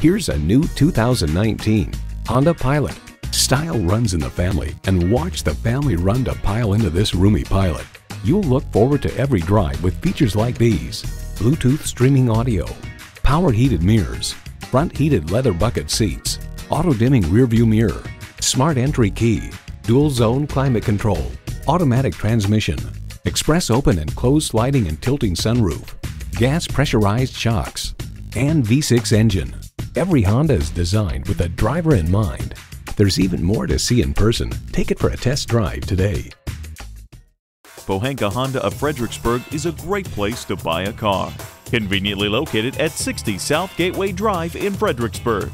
Here's a new 2019 Honda Pilot. Style runs in the family and watch the family run to pile into this roomy Pilot. You'll look forward to every drive with features like these. Bluetooth streaming audio, power heated mirrors, front heated leather bucket seats, auto dimming rearview mirror, smart entry key, dual zone climate control, automatic transmission, express open and closed sliding and tilting sunroof, gas pressurized shocks, and V6 engine. Every Honda is designed with the driver in mind. There's even more to see in person. Take it for a test drive today. Pohanka Honda of Fredericksburg is a great place to buy a car. Conveniently located at 60 South Gateway Drive in Fredericksburg.